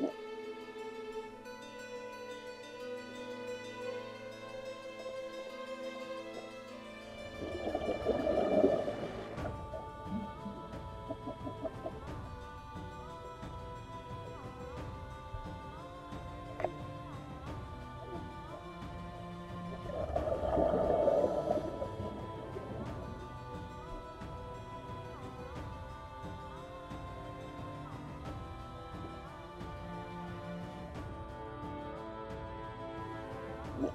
Yeah. 我